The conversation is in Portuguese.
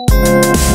Música